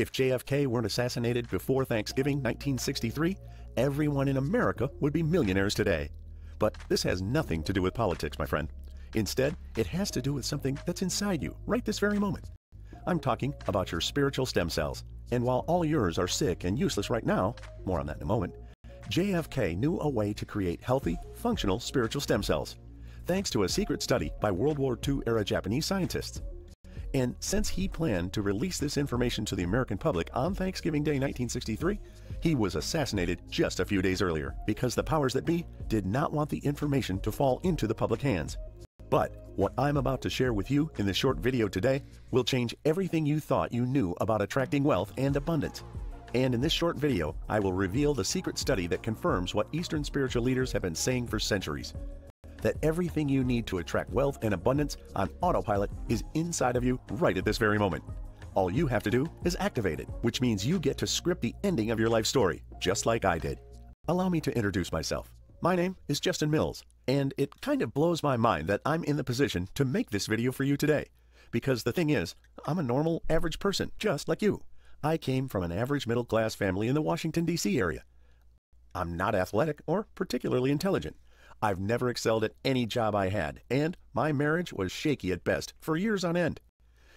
If JFK weren't assassinated before Thanksgiving 1963, everyone in America would be millionaires today. But this has nothing to do with politics, my friend. Instead, it has to do with something that's inside you right this very moment. I'm talking about your spiritual stem cells. And while all yours are sick and useless right now, more on that in a moment, JFK knew a way to create healthy, functional spiritual stem cells, thanks to a secret study by World War II era Japanese scientists. And since he planned to release this information to the American public on Thanksgiving Day 1963, he was assassinated just a few days earlier because the powers that be did not want the information to fall into the public hands. But what I'm about to share with you in this short video today will change everything you thought you knew about attracting wealth and abundance. And in this short video, I will reveal the secret study that confirms what Eastern spiritual leaders have been saying for centuries that everything you need to attract wealth and abundance on autopilot is inside of you right at this very moment. All you have to do is activate it, which means you get to script the ending of your life story, just like I did. Allow me to introduce myself. My name is Justin Mills, and it kind of blows my mind that I'm in the position to make this video for you today. Because the thing is, I'm a normal, average person, just like you. I came from an average middle class family in the Washington, D.C. area. I'm not athletic or particularly intelligent. I've never excelled at any job I had, and my marriage was shaky at best for years on end.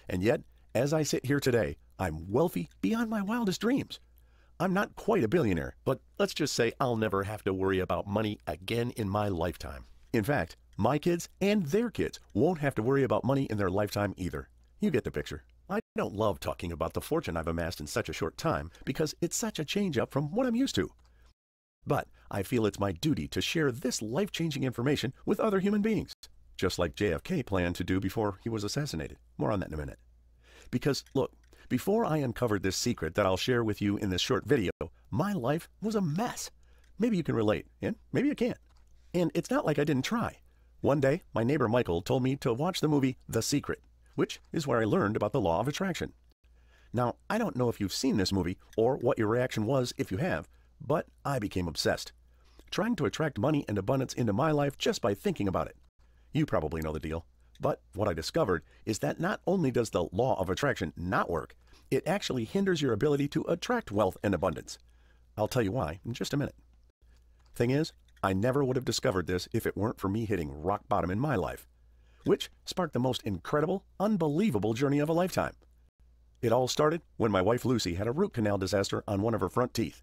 And yet, as I sit here today, I'm wealthy beyond my wildest dreams. I'm not quite a billionaire, but let's just say I'll never have to worry about money again in my lifetime. In fact, my kids and their kids won't have to worry about money in their lifetime either. You get the picture. I don't love talking about the fortune I've amassed in such a short time because it's such a change up from what I'm used to. But I feel it's my duty to share this life changing information with other human beings, just like JFK planned to do before he was assassinated. More on that in a minute. Because, look, before I uncovered this secret that I'll share with you in this short video, my life was a mess. Maybe you can relate, and maybe you can't. And it's not like I didn't try. One day, my neighbor Michael told me to watch the movie The Secret, which is where I learned about the law of attraction. Now, I don't know if you've seen this movie or what your reaction was if you have, but I became obsessed, trying to attract money and abundance into my life just by thinking about it. You probably know the deal. But what I discovered is that not only does the law of attraction not work, it actually hinders your ability to attract wealth and abundance. I'll tell you why in just a minute. Thing is, I never would have discovered this if it weren't for me hitting rock bottom in my life, which sparked the most incredible, unbelievable journey of a lifetime. It all started when my wife Lucy had a root canal disaster on one of her front teeth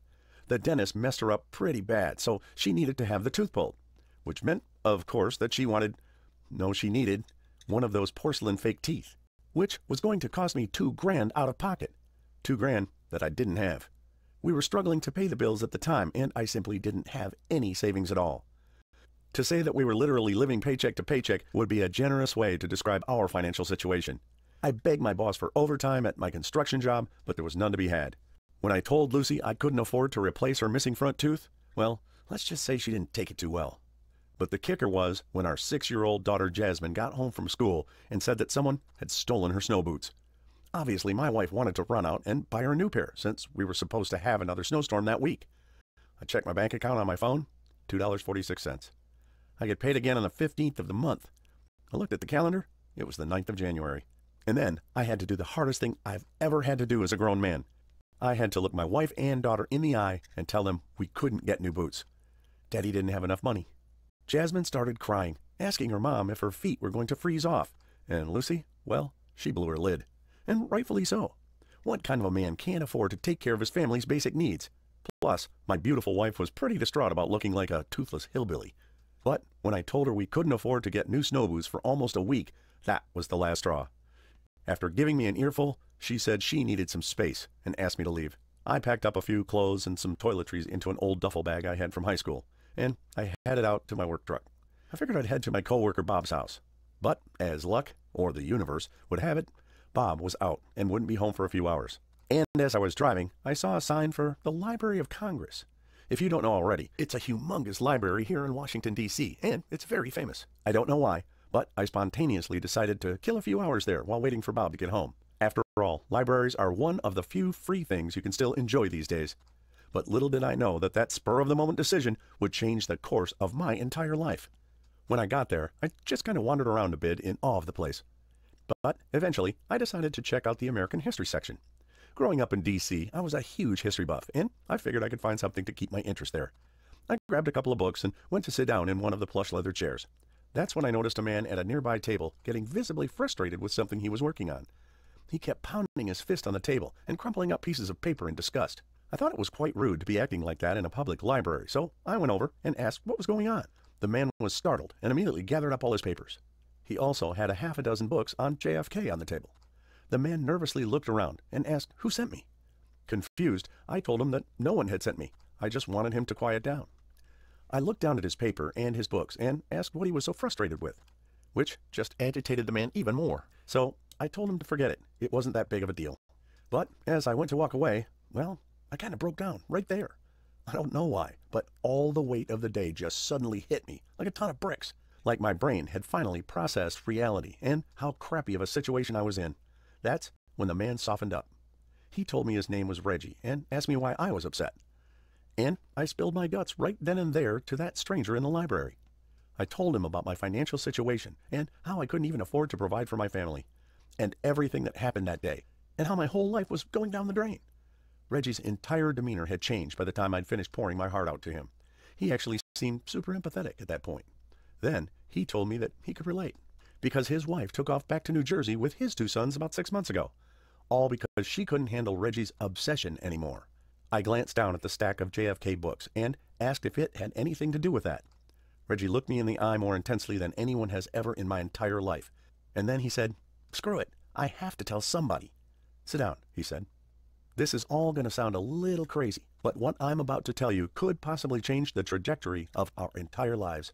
the dentist messed her up pretty bad, so she needed to have the tooth pulled, which meant, of course, that she wanted, no, she needed, one of those porcelain fake teeth, which was going to cost me two grand out of pocket. Two grand that I didn't have. We were struggling to pay the bills at the time, and I simply didn't have any savings at all. To say that we were literally living paycheck to paycheck would be a generous way to describe our financial situation. I begged my boss for overtime at my construction job, but there was none to be had. When I told Lucy I couldn't afford to replace her missing front tooth, well, let's just say she didn't take it too well. But the kicker was when our six year old daughter Jasmine got home from school and said that someone had stolen her snow boots. Obviously, my wife wanted to run out and buy her a new pair since we were supposed to have another snowstorm that week. I checked my bank account on my phone $2.46. I get paid again on the 15th of the month. I looked at the calendar, it was the 9th of January. And then I had to do the hardest thing I've ever had to do as a grown man I had to look my wife and daughter in the eye and tell them we couldn't get new boots. Daddy didn't have enough money. Jasmine started crying, asking her mom if her feet were going to freeze off. And Lucy, well, she blew her lid. And rightfully so. What kind of a man can't afford to take care of his family's basic needs? Plus, my beautiful wife was pretty distraught about looking like a toothless hillbilly. But when I told her we couldn't afford to get new snow boots for almost a week, that was the last straw. After giving me an earful, she said she needed some space and asked me to leave. I packed up a few clothes and some toiletries into an old duffel bag I had from high school, and I headed out to my work truck. I figured I'd head to my coworker Bob's house. But as luck, or the universe, would have it, Bob was out and wouldn't be home for a few hours. And as I was driving, I saw a sign for the Library of Congress. If you don't know already, it's a humongous library here in Washington, D.C., and it's very famous. I don't know why, but I spontaneously decided to kill a few hours there while waiting for Bob to get home. After all, libraries are one of the few free things you can still enjoy these days. But little did I know that that spur of the moment decision would change the course of my entire life. When I got there, I just kind of wandered around a bit in awe of the place. But eventually, I decided to check out the American history section. Growing up in D.C., I was a huge history buff, and I figured I could find something to keep my interest there. I grabbed a couple of books and went to sit down in one of the plush leather chairs. That's when I noticed a man at a nearby table getting visibly frustrated with something he was working on. He kept pounding his fist on the table and crumpling up pieces of paper in disgust. I thought it was quite rude to be acting like that in a public library, so I went over and asked what was going on. The man was startled and immediately gathered up all his papers. He also had a half a dozen books on JFK on the table. The man nervously looked around and asked who sent me. Confused, I told him that no one had sent me. I just wanted him to quiet down. I looked down at his paper and his books and asked what he was so frustrated with, which just agitated the man even more. So I told him to forget it. It wasn't that big of a deal. But as I went to walk away, well, I kind of broke down right there. I don't know why, but all the weight of the day just suddenly hit me like a ton of bricks, like my brain had finally processed reality and how crappy of a situation I was in. That's when the man softened up. He told me his name was Reggie and asked me why I was upset. And I spilled my guts right then and there to that stranger in the library. I told him about my financial situation and how I couldn't even afford to provide for my family, and everything that happened that day, and how my whole life was going down the drain. Reggie's entire demeanor had changed by the time I'd finished pouring my heart out to him. He actually seemed super empathetic at that point. Then he told me that he could relate, because his wife took off back to New Jersey with his two sons about six months ago, all because she couldn't handle Reggie's obsession anymore. I glanced down at the stack of JFK books and asked if it had anything to do with that. Reggie looked me in the eye more intensely than anyone has ever in my entire life, and then he said, Screw it, I have to tell somebody. Sit down, he said. This is all going to sound a little crazy, but what I'm about to tell you could possibly change the trajectory of our entire lives.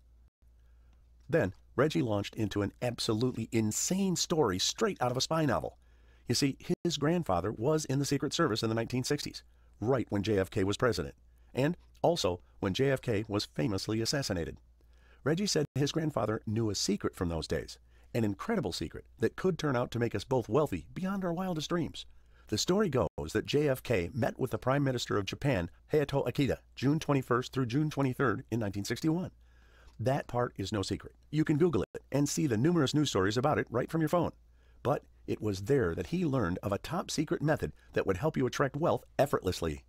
Then, Reggie launched into an absolutely insane story straight out of a spy novel. You see, his grandfather was in the Secret Service in the 1960s, right when JFK was president, and also when JFK was famously assassinated. Reggie said his grandfather knew a secret from those days, an incredible secret that could turn out to make us both wealthy beyond our wildest dreams. The story goes that JFK met with the Prime Minister of Japan, Hayato Ikeda, June 21st through June 23rd in 1961. That part is no secret. You can Google it and see the numerous news stories about it right from your phone. But it was there that he learned of a top secret method that would help you attract wealth effortlessly.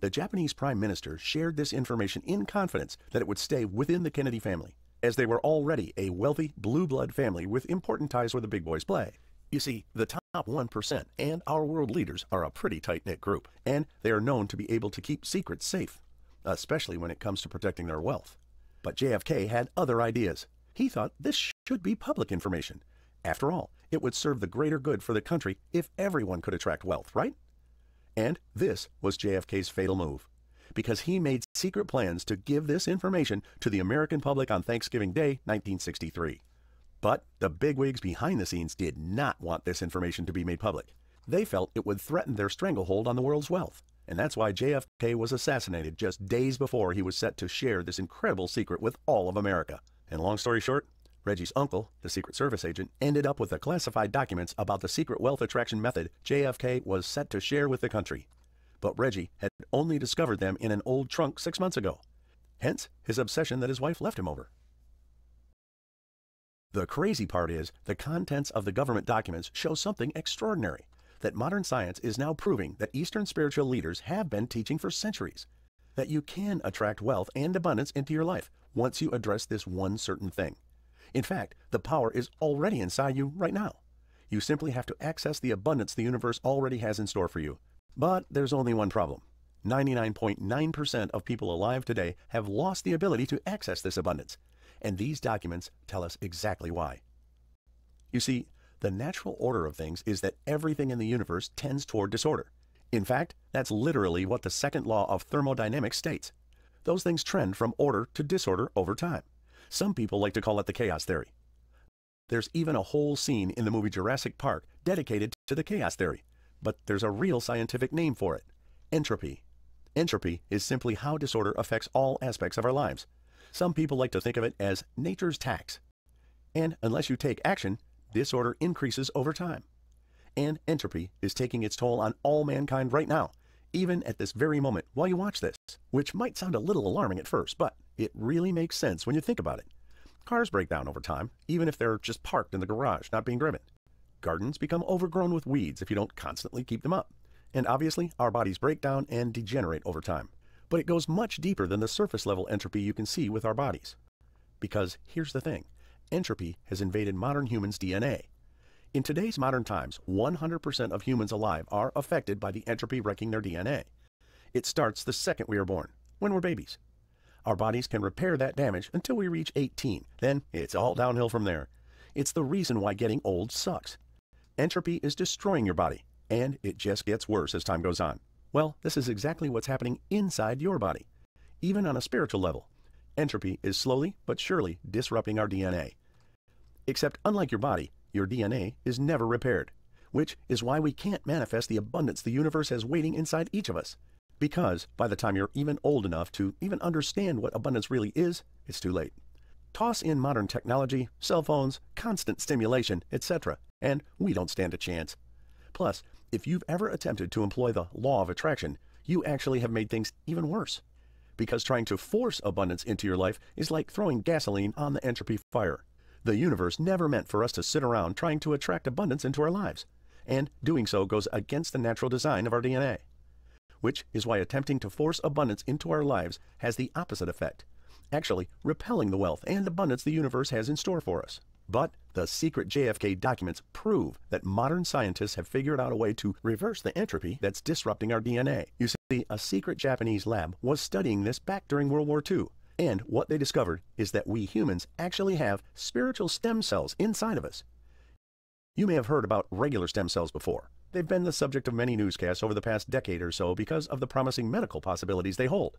The Japanese Prime Minister shared this information in confidence that it would stay within the Kennedy family, as they were already a wealthy blue blood family with important ties where the big boys play. You see, the top 1% and our world leaders are a pretty tight knit group, and they are known to be able to keep secrets safe, especially when it comes to protecting their wealth. But JFK had other ideas. He thought this should be public information. After all, it would serve the greater good for the country if everyone could attract wealth, right? And this was JFK's fatal move, because he made secret plans to give this information to the American public on Thanksgiving Day, 1963. But the bigwigs behind the scenes did not want this information to be made public. They felt it would threaten their stranglehold on the world's wealth, and that's why JFK was assassinated just days before he was set to share this incredible secret with all of America. And long story short, Reggie's uncle, the Secret Service agent, ended up with the classified documents about the secret wealth attraction method JFK was set to share with the country. But Reggie had only discovered them in an old trunk six months ago. Hence, his obsession that his wife left him over. The crazy part is, the contents of the government documents show something extraordinary that modern science is now proving that Eastern spiritual leaders have been teaching for centuries that you can attract wealth and abundance into your life once you address this one certain thing. In fact, the power is already inside you right now. You simply have to access the abundance the universe already has in store for you. But there's only one problem 99.9% of people alive today have lost the ability to access this abundance and these documents tell us exactly why. You see, the natural order of things is that everything in the universe tends toward disorder. In fact, that's literally what the second law of thermodynamics states. Those things trend from order to disorder over time. Some people like to call it the chaos theory. There's even a whole scene in the movie Jurassic Park dedicated to the chaos theory, but there's a real scientific name for it entropy. Entropy is simply how disorder affects all aspects of our lives. Some people like to think of it as nature's tax. And unless you take action, disorder increases over time. And entropy is taking its toll on all mankind right now, even at this very moment while you watch this, which might sound a little alarming at first, but it really makes sense when you think about it. Cars break down over time, even if they're just parked in the garage, not being driven. Gardens become overgrown with weeds if you don't constantly keep them up. And obviously, our bodies break down and degenerate over time. But it goes much deeper than the surface level entropy you can see with our bodies. Because here's the thing entropy has invaded modern humans' DNA. In today's modern times, 100% of humans alive are affected by the entropy wrecking their DNA. It starts the second we are born, when we're babies. Our bodies can repair that damage until we reach 18. Then it's all downhill from there. It's the reason why getting old sucks. Entropy is destroying your body, and it just gets worse as time goes on. Well, this is exactly what's happening inside your body. Even on a spiritual level, entropy is slowly but surely disrupting our DNA. Except, unlike your body, your DNA is never repaired, which is why we can't manifest the abundance the universe has waiting inside each of us. Because by the time you're even old enough to even understand what abundance really is, it's too late. Toss in modern technology, cell phones, constant stimulation, etc., and we don't stand a chance. Plus, if you've ever attempted to employ the law of attraction, you actually have made things even worse. Because trying to force abundance into your life is like throwing gasoline on the entropy fire. The universe never meant for us to sit around trying to attract abundance into our lives, and doing so goes against the natural design of our DNA which is why attempting to force abundance into our lives has the opposite effect, actually repelling the wealth and abundance the universe has in store for us. But the secret JFK documents prove that modern scientists have figured out a way to reverse the entropy that's disrupting our DNA. You see, a secret Japanese lab was studying this back during World War II. And what they discovered is that we humans actually have spiritual stem cells inside of us. You may have heard about regular stem cells before. They've been the subject of many newscasts over the past decade or so because of the promising medical possibilities they hold.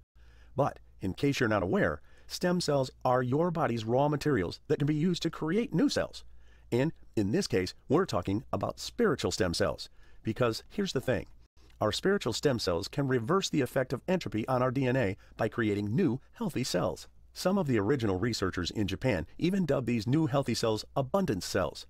But, in case you're not aware, stem cells are your body's raw materials that can be used to create new cells. And in this case, we're talking about spiritual stem cells. Because here's the thing our spiritual stem cells can reverse the effect of entropy on our DNA by creating new, healthy cells. Some of the original researchers in Japan even dubbed these new healthy cells abundance cells.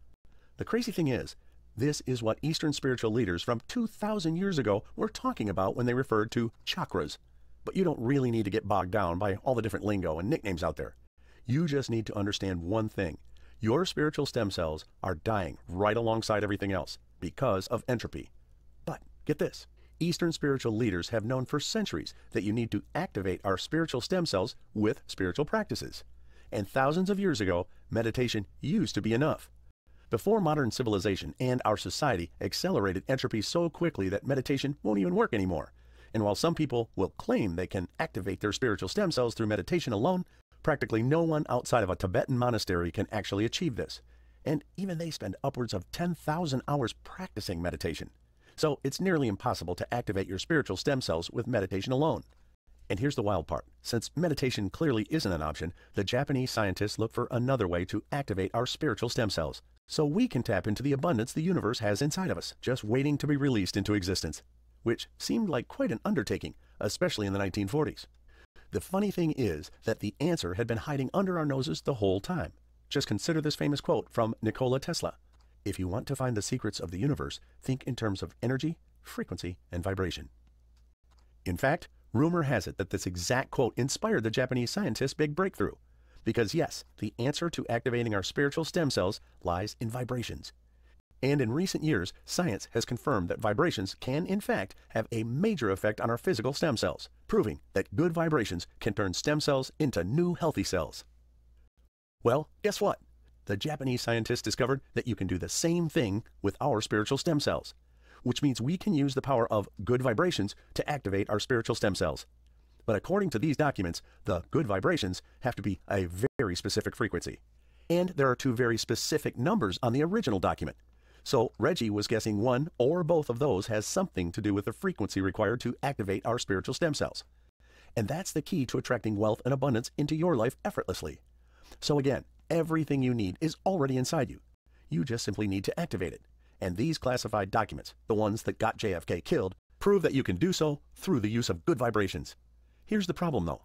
The crazy thing is, this is what Eastern spiritual leaders from 2,000 years ago were talking about when they referred to chakras. But you don't really need to get bogged down by all the different lingo and nicknames out there. You just need to understand one thing. Your spiritual stem cells are dying right alongside everything else because of entropy. But get this Eastern spiritual leaders have known for centuries that you need to activate our spiritual stem cells with spiritual practices. And thousands of years ago, meditation used to be enough. Before modern civilization and our society accelerated entropy so quickly that meditation won't even work anymore. And while some people will claim they can activate their spiritual stem cells through meditation alone, practically no one outside of a Tibetan monastery can actually achieve this. And even they spend upwards of 10,000 hours practicing meditation. So it's nearly impossible to activate your spiritual stem cells with meditation alone. And here's the wild part. Since meditation clearly isn't an option, the Japanese scientists look for another way to activate our spiritual stem cells so we can tap into the abundance the universe has inside of us, just waiting to be released into existence, which seemed like quite an undertaking, especially in the 1940s. The funny thing is that the answer had been hiding under our noses the whole time. Just consider this famous quote from Nikola Tesla. If you want to find the secrets of the universe, think in terms of energy, frequency, and vibration. In fact, rumor has it that this exact quote inspired the Japanese scientist's big breakthrough. Because yes, the answer to activating our spiritual stem cells lies in vibrations. And in recent years, science has confirmed that vibrations can, in fact, have a major effect on our physical stem cells, proving that good vibrations can turn stem cells into new healthy cells. Well, guess what? The Japanese scientists discovered that you can do the same thing with our spiritual stem cells, which means we can use the power of good vibrations to activate our spiritual stem cells. But according to these documents, the good vibrations have to be a very specific frequency. And there are two very specific numbers on the original document. So Reggie was guessing one or both of those has something to do with the frequency required to activate our spiritual stem cells. And that's the key to attracting wealth and abundance into your life effortlessly. So again, everything you need is already inside you. You just simply need to activate it. And these classified documents, the ones that got JFK killed, prove that you can do so through the use of good vibrations. Here's the problem though.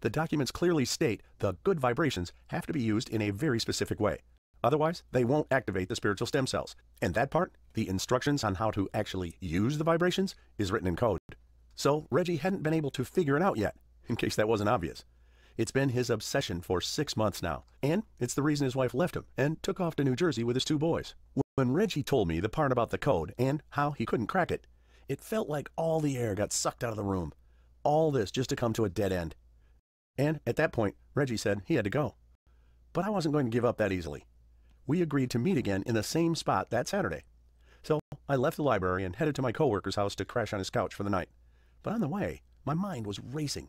The documents clearly state the good vibrations have to be used in a very specific way. Otherwise, they won't activate the spiritual stem cells. And that part, the instructions on how to actually use the vibrations, is written in code. So Reggie hadn't been able to figure it out yet, in case that wasn't obvious. It's been his obsession for six months now, and it's the reason his wife left him and took off to New Jersey with his two boys. When Reggie told me the part about the code and how he couldn't crack it, It felt like all the air got sucked out of the room. All this just to come to a dead end. And at that point, Reggie said he had to go. But I wasn't going to give up that easily. We agreed to meet again in the same spot that Saturday. So I left the library and headed to my coworker's house to crash on his couch for the night. But on the way, my mind was racing.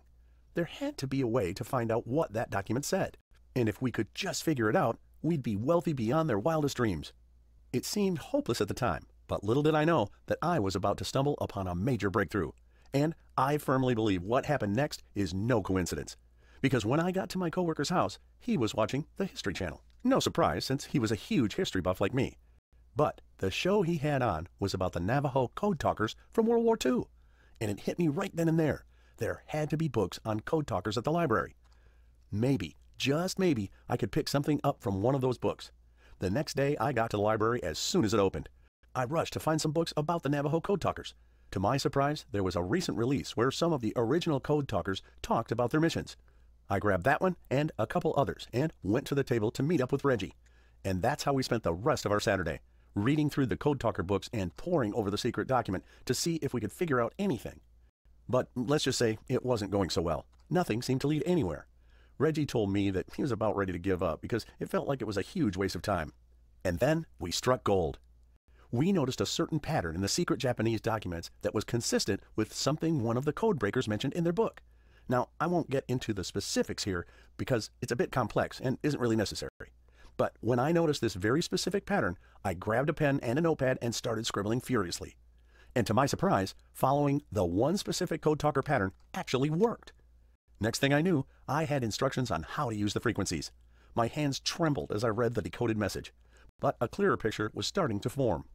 There had to be a way to find out what that document said. And if we could just figure it out, we'd be wealthy beyond their wildest dreams. It seemed hopeless at the time, but little did I know that I was about to stumble upon a major breakthrough. And I firmly believe what happened next is no coincidence. Because when I got to my coworker's house, he was watching the History Channel. No surprise, since he was a huge history buff like me. But the show he had on was about the Navajo code talkers from World War II. And it hit me right then and there. There had to be books on code talkers at the library. Maybe, just maybe, I could pick something up from one of those books. The next day, I got to the library as soon as it opened. I rushed to find some books about the Navajo Code Talkers. To my surprise, there was a recent release where some of the original Code Talkers talked about their missions. I grabbed that one and a couple others and went to the table to meet up with Reggie. And that's how we spent the rest of our Saturday, reading through the Code Talker books and poring over the secret document to see if we could figure out anything. But let's just say it wasn't going so well. Nothing seemed to lead anywhere. Reggie told me that he was about ready to give up because it felt like it was a huge waste of time. And then we struck gold. We noticed a certain pattern in the secret Japanese documents that was consistent with something one of the code breakers mentioned in their book. Now, I won't get into the specifics here because it's a bit complex and isn't really necessary. But when I noticed this very specific pattern, I grabbed a pen and a notepad and started scribbling furiously. And to my surprise, following the one specific code talker pattern actually worked. Next thing I knew, I had instructions on how to use the frequencies. My hands trembled as I read the decoded message, but a clearer picture was starting to form.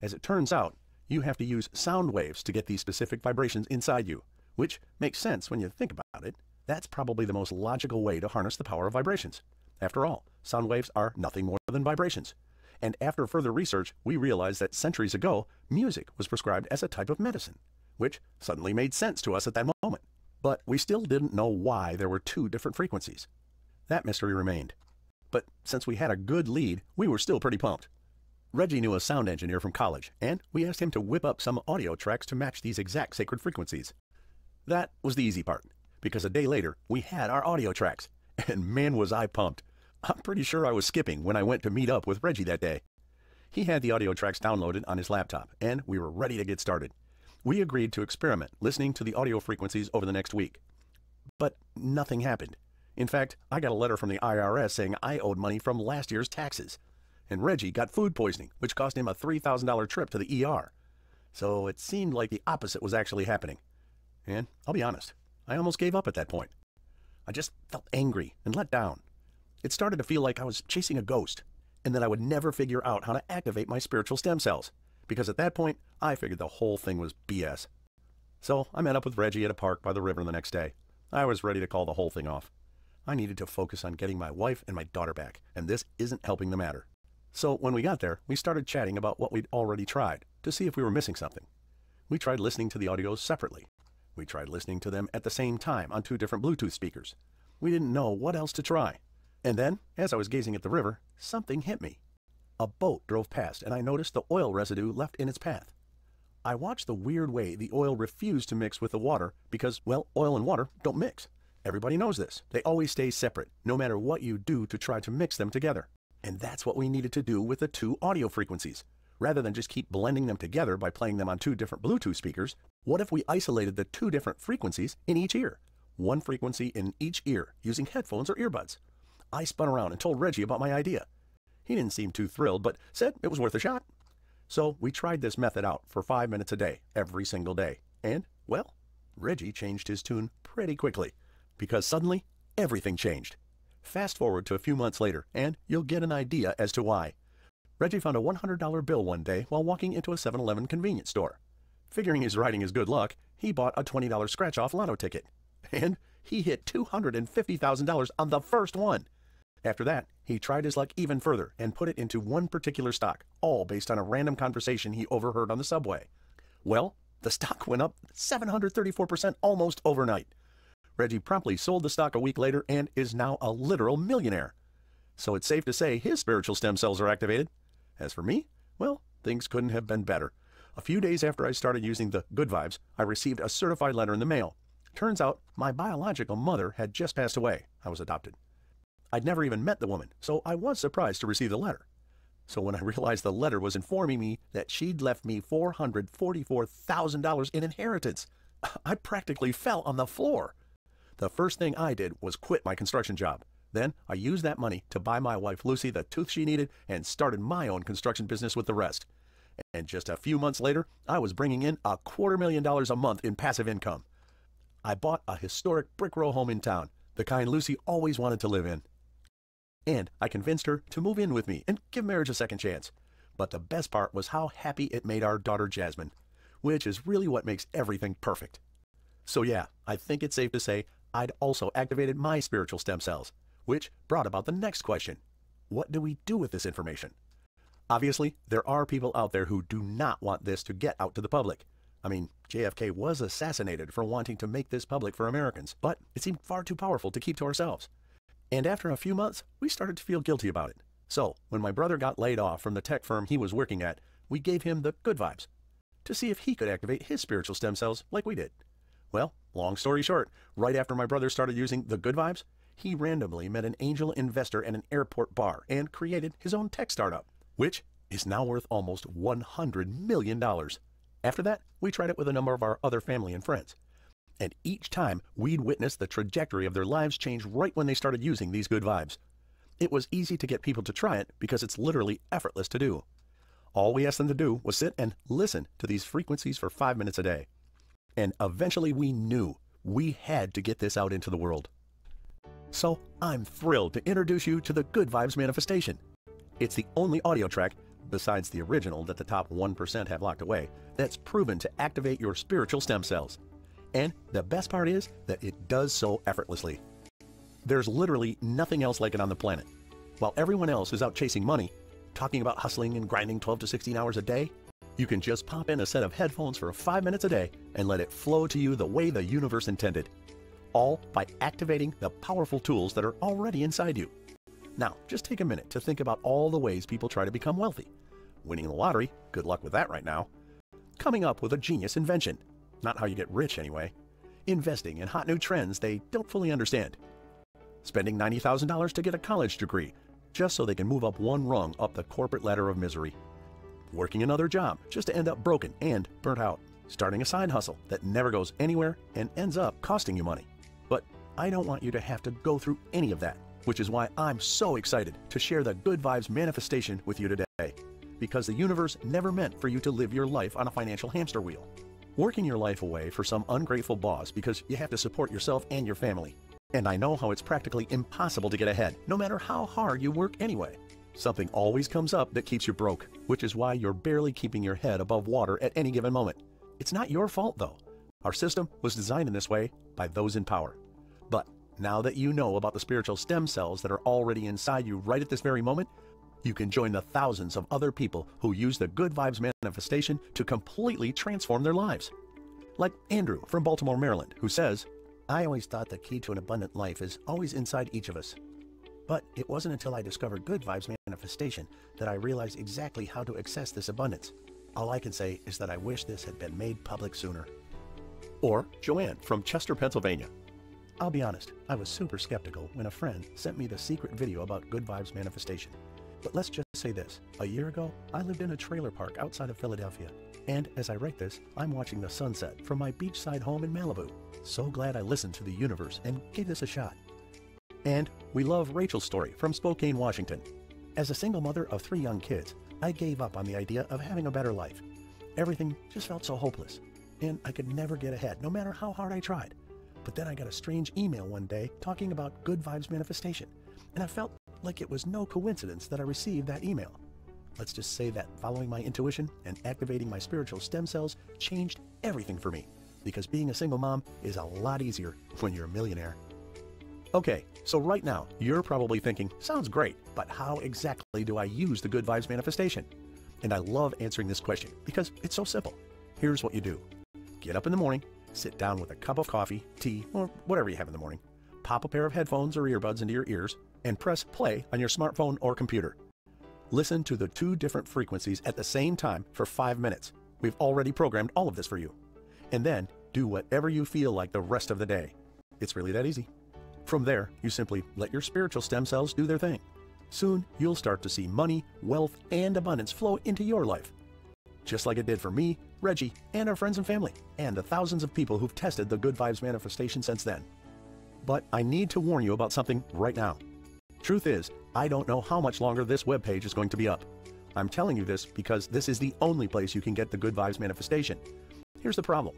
As it turns out, you have to use sound waves to get these specific vibrations inside you, which makes sense when you think about it. That's probably the most logical way to harness the power of vibrations. After all, sound waves are nothing more than vibrations. And after further research, we realized that centuries ago, music was prescribed as a type of medicine, which suddenly made sense to us at that moment. But we still didn't know why there were two different frequencies. That mystery remained. But since we had a good lead, we were still pretty pumped. Reggie knew a sound engineer from college, and we asked him to whip up some audio tracks to match these exact sacred frequencies. That was the easy part, because a day later, we had our audio tracks, and man was I pumped. I'm pretty sure I was skipping when I went to meet up with Reggie that day. He had the audio tracks downloaded on his laptop, and we were ready to get started. We agreed to experiment listening to the audio frequencies over the next week. But nothing happened. In fact, I got a letter from the IRS saying I owed money from last year's taxes. And Reggie got food poisoning, which cost him a $3,000 trip to the ER. So it seemed like the opposite was actually happening. And I'll be honest, I almost gave up at that point. I just felt angry and let down. It started to feel like I was chasing a ghost, and that I would never figure out how to activate my spiritual stem cells because at that point, I figured the whole thing was BS. So I met up with Reggie at a park by the river the next day. I was ready to call the whole thing off. I needed to focus on getting my wife and my daughter back, and this isn't helping the matter. So when we got there, we started chatting about what we'd already tried to see if we were missing something. We tried listening to the audios separately. We tried listening to them at the same time on two different Bluetooth speakers. We didn't know what else to try. And then, as I was gazing at the river, something hit me. A boat drove past, and I noticed the oil residue left in its path. I watched the weird way the oil refused to mix with the water because, well, oil and water don't mix. Everybody knows this. They always stay separate, no matter what you do to try to mix them together. And that's what we needed to do with the two audio frequencies. Rather than just keep blending them together by playing them on two different Bluetooth speakers, what if we isolated the two different frequencies in each ear? One frequency in each ear using headphones or earbuds. I spun around and told Reggie about my idea. He didn't seem too thrilled, but said it was worth a shot. So we tried this method out for five minutes a day, every single day. And, well, Reggie changed his tune pretty quickly, because suddenly everything changed. Fast forward to a few months later, and you'll get an idea as to why. Reggie found a $100 bill one day while walking into a 7 Eleven convenience store. Figuring his riding his good luck, he bought a $20 scratch off lotto ticket. And he hit $250,000 on the first one. After that, he tried his luck even further and put it into one particular stock, all based on a random conversation he overheard on the subway. Well, the stock went up 734% almost overnight. Reggie promptly sold the stock a week later and is now a literal millionaire. So it's safe to say his spiritual stem cells are activated. As for me, well, things couldn't have been better. A few days after I started using the Good Vibes, I received a certified letter in the mail. Turns out my biological mother had just passed away. I was adopted. I'd never even met the woman, so I was surprised to receive the letter. So when I realized the letter was informing me that she'd left me $444,000 in inheritance, I practically fell on the floor. The first thing I did was quit my construction job. Then I used that money to buy my wife Lucy the tooth she needed and started my own construction business with the rest. And just a few months later, I was bringing in a quarter million dollars a month in passive income. I bought a historic brick row home in town, the kind Lucy always wanted to live in. And I convinced her to move in with me and give marriage a second chance. But the best part was how happy it made our daughter Jasmine, which is really what makes everything perfect. So yeah, I think it's safe to say I'd also activated my spiritual stem cells, which brought about the next question. What do we do with this information? Obviously, there are people out there who do not want this to get out to the public. I mean, JFK was assassinated for wanting to make this public for Americans, but it seemed far too powerful to keep to ourselves. And after a few months, we started to feel guilty about it. So, when my brother got laid off from the tech firm he was working at, we gave him the good vibes to see if he could activate his spiritual stem cells like we did. Well, long story short, right after my brother started using the good vibes, he randomly met an angel investor at an airport bar and created his own tech startup, which is now worth almost $100 million. After that, we tried it with a number of our other family and friends. And each time, we'd witness the trajectory of their lives change right when they started using these good vibes. It was easy to get people to try it because it's literally effortless to do. All we asked them to do was sit and listen to these frequencies for five minutes a day. And eventually we knew we had to get this out into the world. So I'm thrilled to introduce you to the Good Vibes Manifestation. It's the only audio track, besides the original that the top 1% have locked away, that's proven to activate your spiritual stem cells. And the best part is that it does so effortlessly. There's literally nothing else like it on the planet. While everyone else is out chasing money, talking about hustling and grinding 12 to 16 hours a day, you can just pop in a set of headphones for five minutes a day and let it flow to you the way the universe intended. All by activating the powerful tools that are already inside you. Now, just take a minute to think about all the ways people try to become wealthy. Winning the lottery, good luck with that right now. Coming up with a genius invention, not how you get rich anyway. Investing in hot new trends they don't fully understand. Spending $90,000 to get a college degree just so they can move up one rung up the corporate ladder of misery. Working another job just to end up broken and burnt out. Starting a side hustle that never goes anywhere and ends up costing you money. But I don't want you to have to go through any of that, which is why I'm so excited to share the Good Vibes manifestation with you today. Because the universe never meant for you to live your life on a financial hamster wheel. Working your life away for some ungrateful boss because you have to support yourself and your family. And I know how it's practically impossible to get ahead, no matter how hard you work anyway. Something always comes up that keeps you broke, which is why you're barely keeping your head above water at any given moment. It's not your fault, though. Our system was designed in this way by those in power. But now that you know about the spiritual stem cells that are already inside you right at this very moment, you can join the thousands of other people who use the Good Vibes manifestation to completely transform their lives. Like Andrew from Baltimore, Maryland, who says, I always thought the key to an abundant life is always inside each of us. But it wasn't until I discovered Good Vibes manifestation that I realized exactly how to access this abundance. All I can say is that I wish this had been made public sooner. Or Joanne from Chester, Pennsylvania. I'll be honest, I was super skeptical when a friend sent me the secret video about Good Vibes manifestation. But let's just say this a year ago, I lived in a trailer park outside of Philadelphia. And as I write this, I'm watching the sunset from my beachside home in Malibu. So glad I listened to the universe and gave this a shot. And we love Rachel's story from Spokane, Washington. As a single mother of three young kids, I gave up on the idea of having a better life. Everything just felt so hopeless, and I could never get ahead, no matter how hard I tried. But then I got a strange email one day talking about good vibes manifestation, and I felt like it was no coincidence that I received that email. Let's just say that following my intuition and activating my spiritual stem cells changed everything for me, because being a single mom is a lot easier when you're a millionaire. Okay, so right now, you're probably thinking, sounds great, but how exactly do I use the Good Vibes Manifestation? And I love answering this question because it's so simple. Here's what you do get up in the morning, sit down with a cup of coffee, tea, or whatever you have in the morning, pop a pair of headphones or earbuds into your ears, and press play on your smartphone or computer. Listen to the two different frequencies at the same time for five minutes. We've already programmed all of this for you. And then do whatever you feel like the rest of the day. It's really that easy. From there, you simply let your spiritual stem cells do their thing. Soon, you'll start to see money, wealth, and abundance flow into your life. Just like it did for me, Reggie, and our friends and family, and the thousands of people who've tested the Good Vibes manifestation since then. But I need to warn you about something right now. Truth is, I don't know how much longer this webpage is going to be up. I'm telling you this because this is the only place you can get the Good Vibes manifestation. Here's the problem.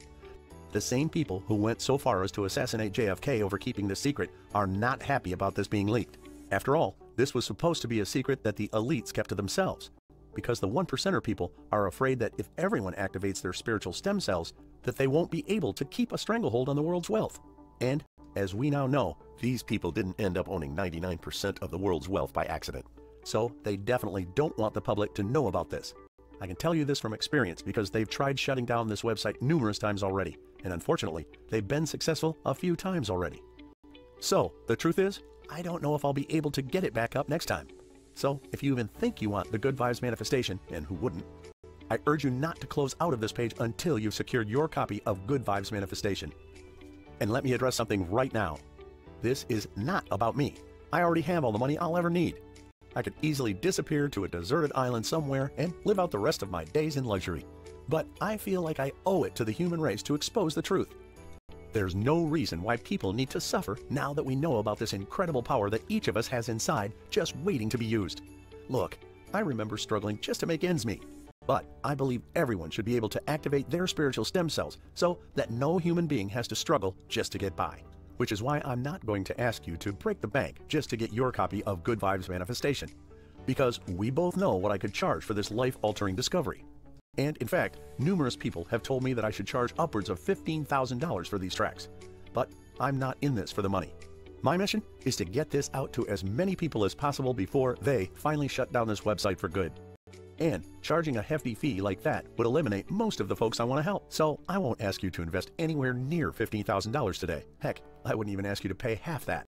The same people who went so far as to assassinate JFK over keeping this secret are not happy about this being leaked. After all, this was supposed to be a secret that the elites kept to themselves, because the one percenter people are afraid that if everyone activates their spiritual stem cells, that they won't be able to keep a stranglehold on the world's wealth. And, as we now know, these people didn't end up owning 99% of the world's wealth by accident. So they definitely don't want the public to know about this. I can tell you this from experience because they've tried shutting down this website numerous times already, and unfortunately, they've been successful a few times already. So, the truth is, I don't know if I'll be able to get it back up next time. So, if you even think you want the Good Vibes manifestation, and who wouldn't, I urge you not to close out of this page until you've secured your copy of Good Vibes Manifestation. And let me address something right now. This is not about me. I already have all the money I'll ever need. I could easily disappear to a deserted island somewhere and live out the rest of my days in luxury. But I feel like I owe it to the human race to expose the truth. There's no reason why people need to suffer now that we know about this incredible power that each of us has inside just waiting to be used. Look, I remember struggling just to make ends meet. But I believe everyone should be able to activate their spiritual stem cells so that no human being has to struggle just to get by. Which is why I'm not going to ask you to break the bank just to get your copy of Good Vibes Manifestation. Because we both know what I could charge for this life altering discovery. And in fact, numerous people have told me that I should charge upwards of $15,000 for these tracks. But I'm not in this for the money. My mission is to get this out to as many people as possible before they finally shut down this website for good. And charging a hefty fee like that would eliminate most of the folks I want to help. So I won't ask you to invest anywhere near $15,000 today. Heck, I wouldn't even ask you to pay half that.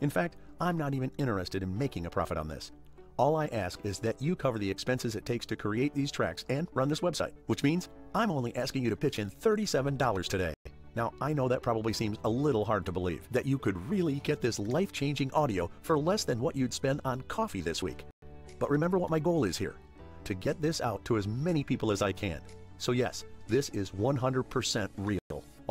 In fact, I'm not even interested in making a profit on this. All I ask is that you cover the expenses it takes to create these tracks and run this website, which means I'm only asking you to pitch in $37 today. Now, I know that probably seems a little hard to believe, that you could really get this life-changing audio for less than what you'd spend on coffee this week. But remember what my goal is here, to get this out to as many people as I can. So yes, this is 100% real.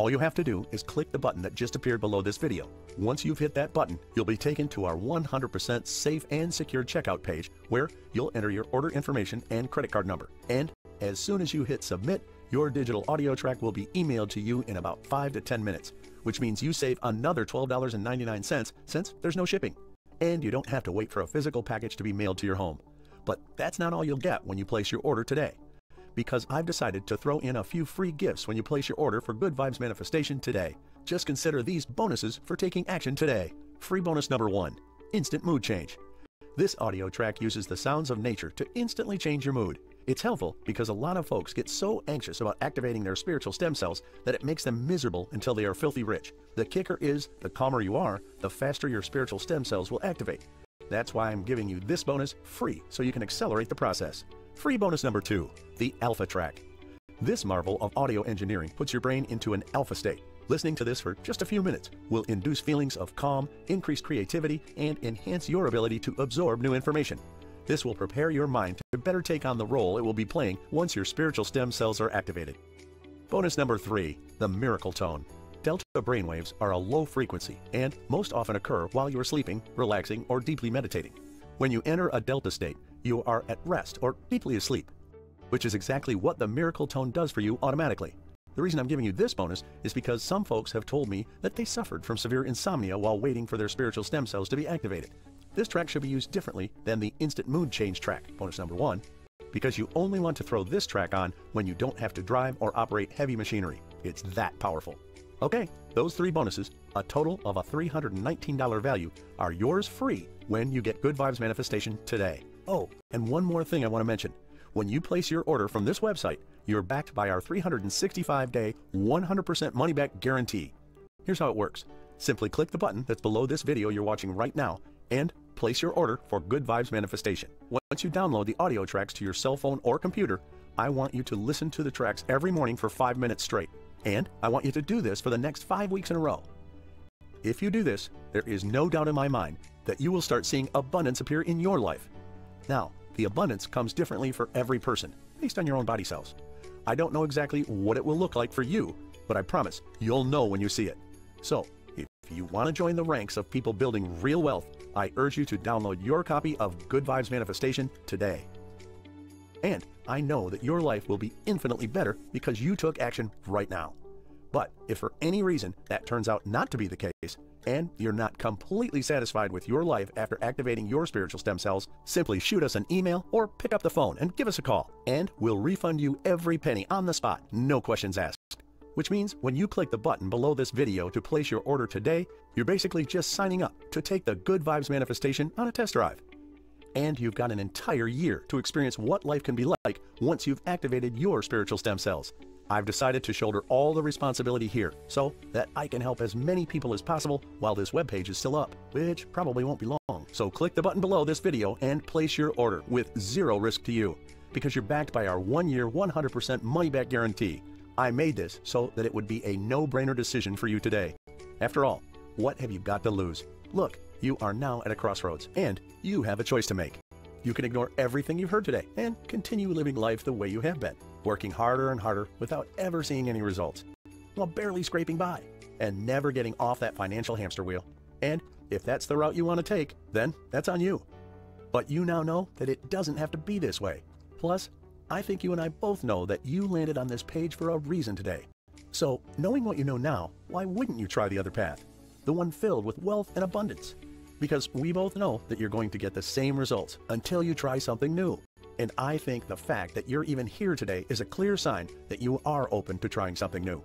All you have to do is click the button that just appeared below this video. Once you've hit that button, you'll be taken to our 100% safe and secure checkout page where you'll enter your order information and credit card number. And as soon as you hit submit, your digital audio track will be emailed to you in about 5 to 10 minutes, which means you save another $12.99 since there's no shipping. And you don't have to wait for a physical package to be mailed to your home. But that's not all you'll get when you place your order today because I've decided to throw in a few free gifts when you place your order for Good Vibes Manifestation today. Just consider these bonuses for taking action today. Free bonus number one Instant Mood Change. This audio track uses the sounds of nature to instantly change your mood. It's helpful because a lot of folks get so anxious about activating their spiritual stem cells that it makes them miserable until they are filthy rich. The kicker is the calmer you are, the faster your spiritual stem cells will activate. That's why I'm giving you this bonus free so you can accelerate the process. Free bonus number two, the Alpha Track. This marvel of audio engineering puts your brain into an alpha state. Listening to this for just a few minutes will induce feelings of calm, increase creativity, and enhance your ability to absorb new information. This will prepare your mind to better take on the role it will be playing once your spiritual stem cells are activated. Bonus number three, the Miracle Tone. Delta brainwaves are a low frequency and most often occur while you are sleeping, relaxing, or deeply meditating. When you enter a delta state, you are at rest or deeply asleep, which is exactly what the miracle tone does for you automatically. The reason I'm giving you this bonus is because some folks have told me that they suffered from severe insomnia while waiting for their spiritual stem cells to be activated. This track should be used differently than the instant mood change track, bonus number one, because you only want to throw this track on when you don't have to drive or operate heavy machinery. It's that powerful. Okay, those three bonuses, a total of a $319 value, are yours free when you get Good Vibes Manifestation today. Oh, and one more thing I want to mention. When you place your order from this website, you're backed by our 365 day, 100% money back guarantee. Here's how it works simply click the button that's below this video you're watching right now and place your order for Good Vibes Manifestation. Once you download the audio tracks to your cell phone or computer, I want you to listen to the tracks every morning for five minutes straight. And I want you to do this for the next five weeks in a row. If you do this, there is no doubt in my mind that you will start seeing abundance appear in your life. Now, the abundance comes differently for every person, based on your own body cells. I don't know exactly what it will look like for you, but I promise you'll know when you see it. So, if you want to join the ranks of people building real wealth, I urge you to download your copy of Good Vibes Manifestation today. And I know that your life will be infinitely better because you took action right now. But if for any reason that turns out not to be the case, and you're not completely satisfied with your life after activating your spiritual stem cells, simply shoot us an email or pick up the phone and give us a call, and we'll refund you every penny on the spot, no questions asked. Which means when you click the button below this video to place your order today, you're basically just signing up to take the Good Vibes Manifestation on a test drive. And you've got an entire year to experience what life can be like once you've activated your spiritual stem cells. I've decided to shoulder all the responsibility here so that I can help as many people as possible while this webpage is still up, which probably won't be long. So click the button below this video and place your order with zero risk to you because you're backed by our one year, 100% money back guarantee. I made this so that it would be a no brainer decision for you today. After all, what have you got to lose? Look, you are now at a crossroads and you have a choice to make. You can ignore everything you've heard today and continue living life the way you have been, working harder and harder without ever seeing any results, while barely scraping by, and never getting off that financial hamster wheel. And if that's the route you want to take, then that's on you. But you now know that it doesn't have to be this way. Plus, I think you and I both know that you landed on this page for a reason today. So, knowing what you know now, why wouldn't you try the other path? The one filled with wealth and abundance because we both know that you're going to get the same results until you try something new. And I think the fact that you're even here today is a clear sign that you are open to trying something new.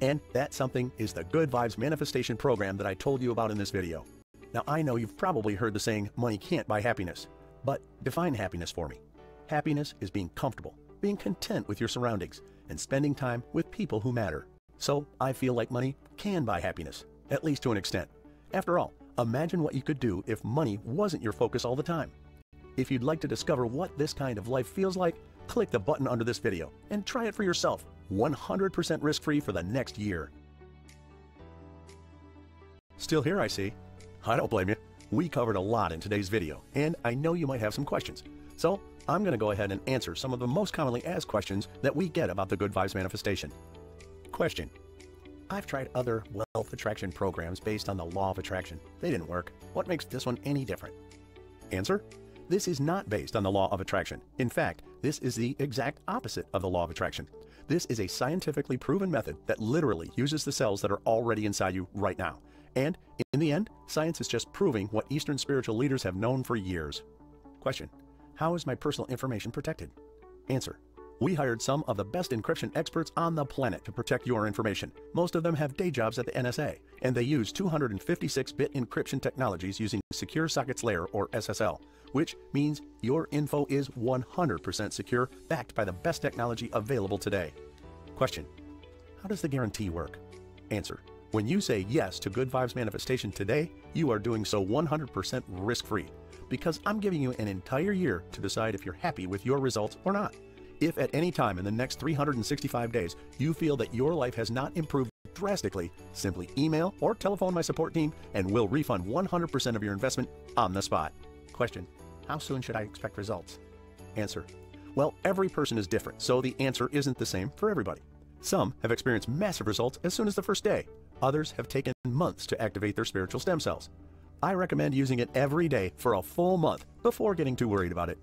And that something is the Good Vibes Manifestation Program that I told you about in this video. Now, I know you've probably heard the saying, money can't buy happiness, but define happiness for me. Happiness is being comfortable, being content with your surroundings, and spending time with people who matter. So I feel like money can buy happiness, at least to an extent. After all, Imagine what you could do if money wasn't your focus all the time. If you'd like to discover what this kind of life feels like, click the button under this video and try it for yourself, 100% risk-free for the next year. Still here, I see. I don't blame you. We covered a lot in today's video, and I know you might have some questions. So I'm going to go ahead and answer some of the most commonly asked questions that we get about the Good Vibes Manifestation. Question I've tried other wealth attraction programs based on the law of attraction. They didn't work. What makes this one any different? Answer This is not based on the law of attraction. In fact, this is the exact opposite of the law of attraction. This is a scientifically proven method that literally uses the cells that are already inside you right now. And in the end, science is just proving what Eastern spiritual leaders have known for years. Question How is my personal information protected? Answer we hired some of the best encryption experts on the planet to protect your information. Most of them have day jobs at the NSA, and they use 256-bit encryption technologies using Secure Sockets Layer or SSL, which means your info is 100% secure, backed by the best technology available today. Question: How does the guarantee work? Answer: When you say yes to Good Vibes Manifestation today, you are doing so 100% risk-free, because I'm giving you an entire year to decide if you're happy with your results or not. If at any time in the next 365 days you feel that your life has not improved drastically, simply email or telephone my support team and we'll refund 100% of your investment on the spot. Question How soon should I expect results? Answer Well, every person is different, so the answer isn't the same for everybody. Some have experienced massive results as soon as the first day, others have taken months to activate their spiritual stem cells. I recommend using it every day for a full month before getting too worried about it.